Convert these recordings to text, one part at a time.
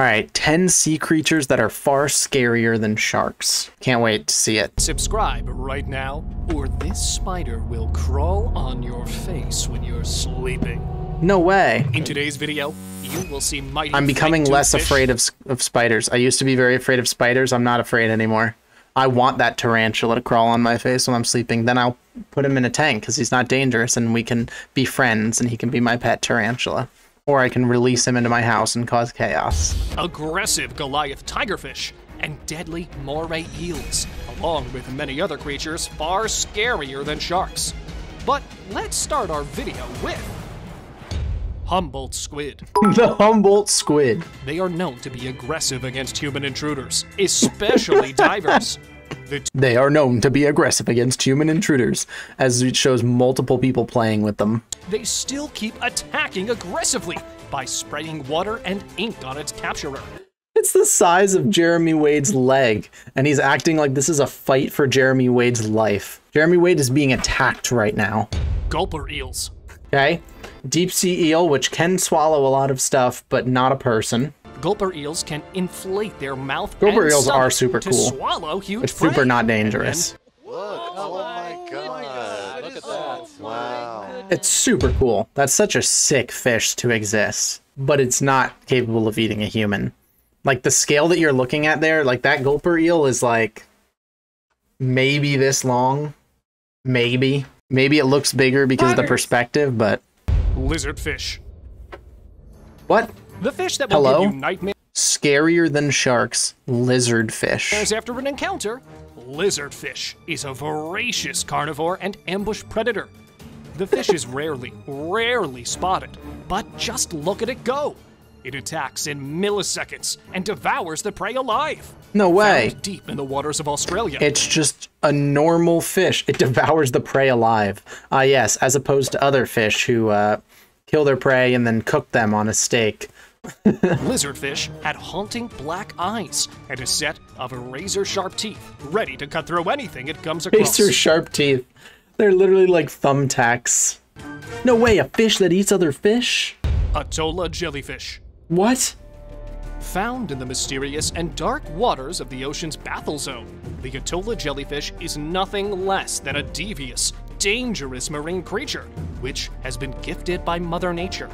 All right, 10 sea creatures that are far scarier than sharks. Can't wait to see it. Subscribe right now, or this spider will crawl on your face when you're sleeping. No way. In today's video, you will see mighty. I'm becoming less fish. afraid of, of spiders. I used to be very afraid of spiders. I'm not afraid anymore. I want that tarantula to crawl on my face when I'm sleeping. Then I'll put him in a tank because he's not dangerous and we can be friends and he can be my pet tarantula. Or I can release him into my house and cause chaos. aggressive Goliath tigerfish, and deadly moray eels, along with many other creatures far scarier than sharks. But let's start our video with Humboldt squid. the Humboldt squid. They are known to be aggressive against human intruders, especially divers. The They are known to be aggressive against human intruders, as it shows multiple people playing with them. they still keep attacking aggressively by spraying water and ink on its capturer. It's the size of Jeremy Wade's leg, and he's acting like this is a fight for Jeremy Wade's life. Jeremy Wade is being attacked right now. Gulper eels. Okay? Deep sea eel, which can swallow a lot of stuff, but not a person. Gulper eels can inflate their mouth. Gulper and eels are super to cool. swallow huge It's super prey. not dangerous. Look! Oh my god. Look at that. Wow. It's super cool. That's such a sick fish to exist, but it's not capable of eating a human. Like the scale that you're looking at there, like that gulper eel is like maybe this long. Maybe. Maybe it looks bigger because of the perspective, but Lizardfish. what? The fish that will Hello? give you nightmares Scarier than sharks, lizard fish. after an encounter. lizard fish is a voracious carnivore and ambush predator. The fish is rarely, rarely spotted, but just look at it go. It attacks in milliseconds and devours the prey alive. No way. Found deep in the waters of Australia. It's just a normal fish. It devours the prey alive. Ah, yes, as opposed to other fish who uh, kill their prey and then cook them on a steak. Lizardfish had haunting black eyes and a set of razor sharp teeth, ready to cut through anything it comes across. Razor sharp teeth. They're literally like thumbtacks. No way, a fish that eats other fish? Atolla jellyfish. What? Found in the mysterious and dark waters of the ocean's Bathyal Zone, the Atolla jellyfish is nothing less than a devious, dangerous marine creature, which has been gifted by Mother Nature.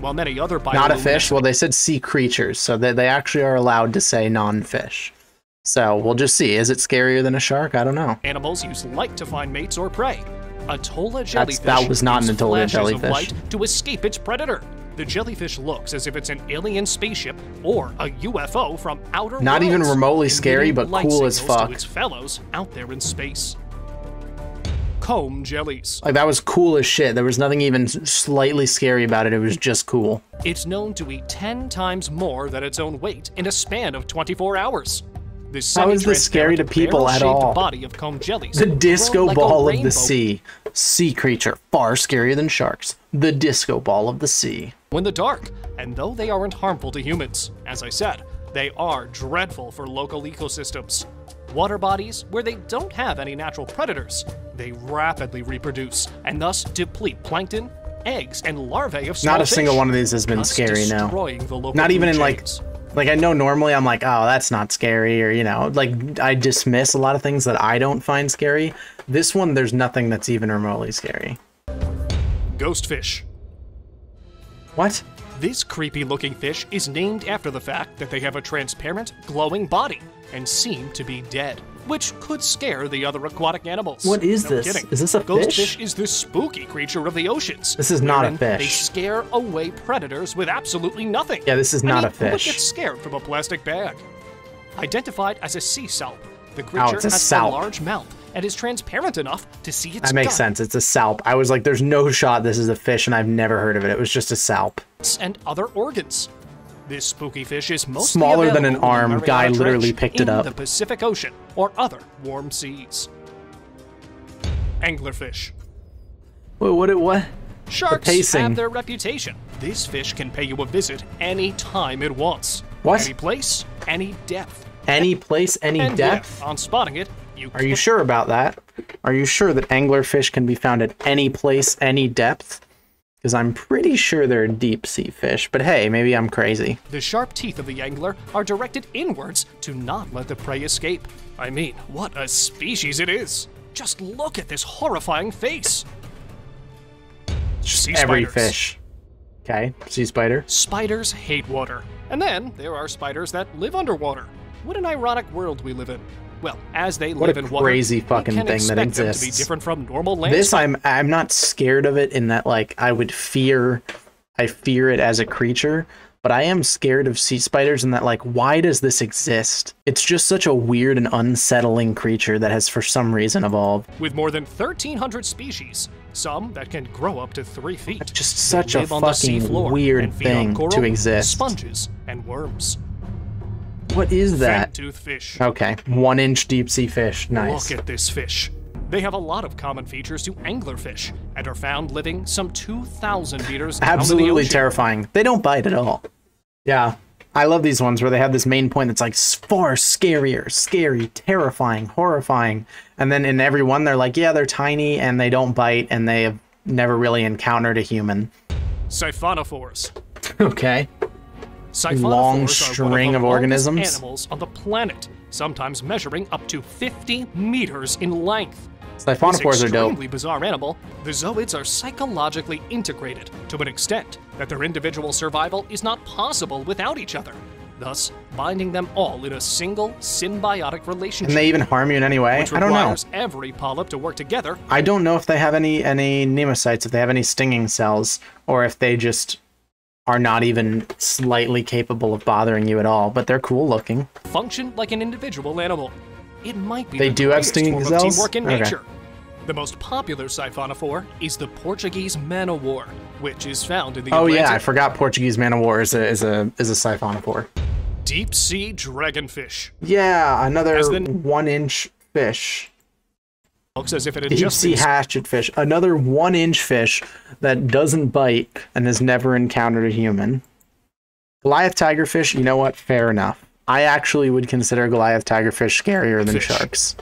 While many other Not a fish? Well, they said sea creatures, so they, they actually are allowed to say non fish. So we'll just see. Is it scarier than a shark? I don't know. animals use light to find mates or prey. Atolla jellyfish that was not an Atolla flashes of jellyfish. light to escape its predator. The jellyfish looks as if it's an alien spaceship or a UFO from outer Not even remotely scary, but cool as fuck. To its fellows out there in space. Comb jellies. Like, that was cool as shit. There was nothing even slightly scary about it. It was just cool. It's known to eat 10 times more than its own weight in a span of 24 hours. This How is this scary to people at all? body of comb jellies The disco like ball of the sea. Sea creature, far scarier than sharks. The disco ball of the sea. in the dark, and though they aren't harmful to humans, as I said, they are dreadful for local ecosystems. Water bodies where they don't have any natural predators, they rapidly reproduce and thus deplete plankton, eggs, and larvae of Not a fish, single one of these has been scary now. destroying the local Not even in like chains. like I know normally I'm like, oh, that's not scary, or you know, like I dismiss a lot of things that I don't find scary. This one, there's nothing that's even remotely scary. Ghostfish. What? This creepy looking fish is named after the fact that they have a transparent, glowing body and seem to be dead, which could scare the other aquatic animals. What is No this? kidding. Is this a Ghostfish fish? is the spooky creature of the oceans. This is not a wherein They scare away predators with absolutely nothing. Yeah, this is I not mean, a Who would get scared from a plastic bag? Identified as a sea salp, the oh, creature Oh, a has salp. a large mouth and is transparent enough to see its That makes guts sense. It's a salp. I was like, there's no shot this is a fish, and I've never heard of it. It was just a salp. And other organs. This spooky fish is mostly Smaller than an the arm. Guy literally picked it up. in the Pacific Ocean or other warm seas. Anglerfish. Wait, what? It what? Sharks pacing. have their reputation. This fish can pay you a visit any time it wants. What? Any place, any depth. Any place, any And depth? on spotting it, you Are you sure about that? Are you sure that anglerfish can be found at any place, any depth? Because I'm pretty sure they're deep sea fish. But hey, maybe I'm crazy. The sharp teeth of the angler are directed inwards to not let the prey escape. I mean, what a species it is! Just look at this horrifying face! Sea Every spiders. fish. Okay, sea spider. Spiders hate water. And then there are spiders that live underwater. What an ironic world we live in. Well, as they What live in water, crazy fucking can thing that expect them to be exists. different from normal land. This I'm I'm not scared of it in that like I would fear I fear it as a creature, but I am scared of sea spiders in that like why does this exist? It's just such a weird and unsettling creature that has for some reason evolved. with more than 1,300 species, some that can grow up to three feet. Just such a live on the fucking weird and thing coral, to exist. Sponges and worms. What is that? Fangtooth fish. Okay, one inch deep sea fish. Nice. Look at this fish. They have a lot of common features to anglerfish and are found living some 2,000 meters the Absolutely ocean. terrifying. They don't bite at all. Yeah. I love these ones where they have this main point that's like far scarier, scary, terrifying, horrifying. And then in every one, they're like, yeah, they're tiny and they don't bite and they have never really encountered a human. Siphonophores. Okay. Long string of, of organisms? animals on the planet, sometimes measuring up to 50 meters in length. Siphonophores are dope. extremely bizarre animal, the zooids are psychologically integrated to an extent that their individual survival is not possible without each other, thus binding them all in a single symbiotic relationship. Can they even harm you in any way? which I don't know. every polyp to work together I don't know if they have any any nemocytes, if they have any stinging cells, or if they just are not even slightly capable of bothering you at all. But they're cool looking. function like an individual animal. It might be They the do have stinging of teamwork in Okay. nature. The most popular siphonophore is the Portuguese man-o-war, which is found in the Oh Atlantic yeah, I forgot Portuguese man of war is a is a is a siphonophore. deep sea dragonfish. Yeah, another one inch fish. Looks as if it had Deep just sea been hatchet fish. Another one inch fish that doesn't bite and has never encountered a human. Goliath tigerfish, you know what? Fair enough. I actually would consider Goliath tigerfish scarier than Fish. sharks.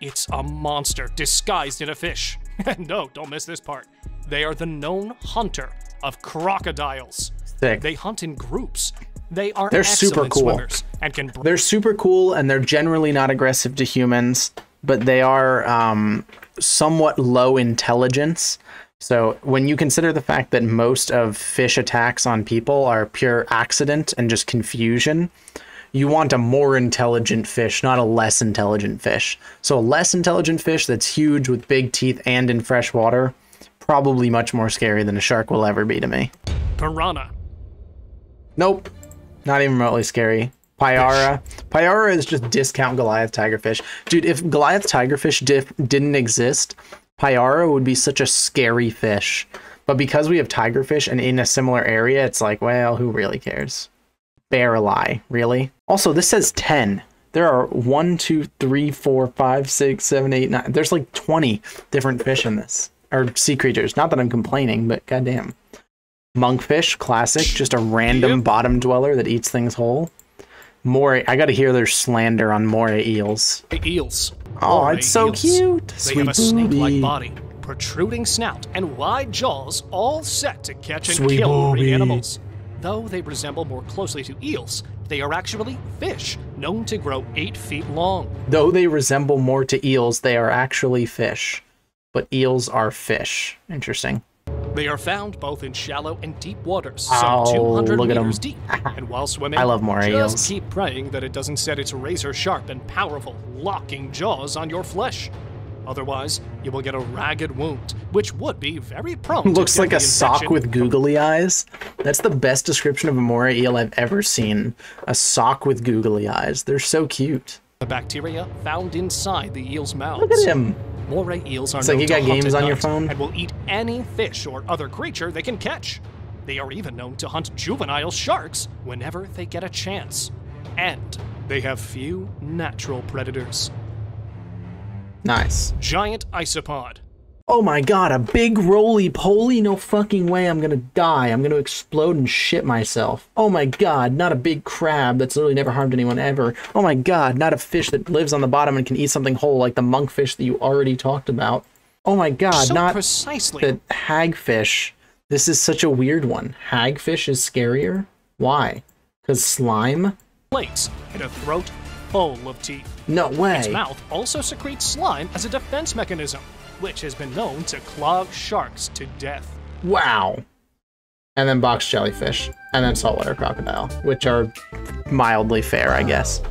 It's a monster disguised in a fish. no, don't miss this part. They are the known hunter of crocodiles. Sick. They hunt in groups. They are They're super cool. swimmers and can they're super cool and they're generally not aggressive to humans, but they are um, somewhat low intelligence. So when you consider the fact that most of fish attacks on people are pure accident and just confusion, you want a more intelligent fish, not a less intelligent fish. So a less intelligent fish that's huge with big teeth and in fresh water, probably much more scary than a shark will ever be to me. piranha. Nope. Not even remotely scary. Payara. Payara is just discount Goliath tigerfish. Dude, if Goliath tigerfish dif- didn't exist, Payara would be such a scary fish. But because we have tigerfish and in a similar area, it's like, well, who really cares? Barreleye, really? Also, this says 10. There are 1, 2, 3, 4, 5, 6, 7, 8, 9. There's like 20 different fish in this. Or sea creatures. Not that I'm complaining, but goddamn. Monkfish, classic, just a random Yep. bottom dweller that eats things whole. Moray, I gotta hear their slander on moray eels. Eels. Oh, Moray it's so eels. cute. They Sweet have a snake-like body, protruding snout, and wide jaws, all set to catch and Sweet kill marine booby. animals. Though they resemble more closely to eels, they are actually fish, known to grow eight feet long. Though they resemble more to eels, they are actually fish. But eels are fish. Interesting. They are found both in shallow and deep waters, Oh, some 200 look at 'em. meters deep. And while swimming, I love moray just eels. keep praying that it doesn't set its razor-sharp and powerful, locking jaws on your flesh. Otherwise, you will get a ragged wound, which would be very prone Looks like a sock with googly eyes. That's the best description of a moray eel I've ever seen. A sock with googly eyes. They're so cute. the bacteria found inside the eel's mouth. Look at him. Moray eels are like known you to got hunt games on your phone? and will eat any fish or other creature they can catch. They are even known to hunt juvenile sharks whenever they get a chance. And they have few natural predators. Nice. Giant isopod. Oh my god, a big roly poly? No fucking way I'm gonna die. I'm gonna explode and shit myself. Oh my god, not a big crab that's literally never harmed anyone ever. Oh my god, not a fish that lives on the bottom and can eat something whole like the monkfish that you already talked about. Oh my god, so not precisely. the hagfish This is such a weird one. Hagfish is scarier? Why? Because slime? Plates and a throat full of teeth. No way. Its mouth also secretes slime as a defense mechanism, which has been known to clog sharks to death. Wow. And then box jellyfish. And then saltwater crocodile, which are mildly fair, I guess.